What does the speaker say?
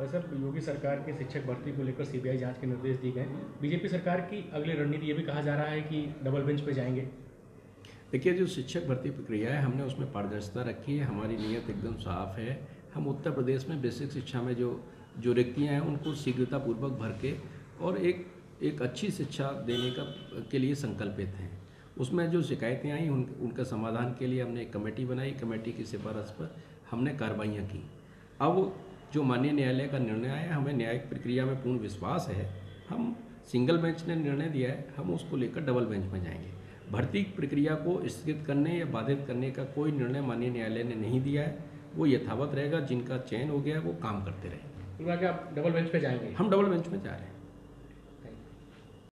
वैसे योगी सरकार के शिक्षक भर्ती को लेकर सीबीआई जाँच के निर्देश दिए गए। बीजेपी सरकार की अगली रणनीति ये भी कहा जा रहा है कि डबल बेंच पे जाएँगे। देखिए, जो शिक्षक भर्ती प्रक्रिया है, हमने उसमें पारदर्शिता रखी है, हमारी नीयत एकदम साफ़ है। हम उत्तर प्रदेश में बेसिक शिक्षा में जो जो रिक्तियाँ हैं, उनको शीघ्रतापूर्वक भर के और एक एक अच्छी शिक्षा देने का, के लिए संकल्पित हैं। उसमें जो शिकायतें आई, उन, उनका समाधान के लिए हमने एक कमेटी बनाई। कमेटी की सिफारिश पर हमने कार्रवाइयाँ की। अब जो माननीय न्यायालय का निर्णय आया हमें न्यायिक प्रक्रिया में पूर्ण विश्वास है हम सिंगल बेंच ने निर्णय दिया है हम उसको लेकर डबल बेंच में जाएँगे। भर्ती प्रक्रिया को स्थगित करने या बाधित करने का कोई निर्णय माननीय न्यायालय ने नहीं दिया है। वो यथावत रहेगा जिनका चयन हो गया है वो काम करते रहेंगे। आप डबल बेंच पे जाएँगे? हम डबल बेंच में जा रहे हैं।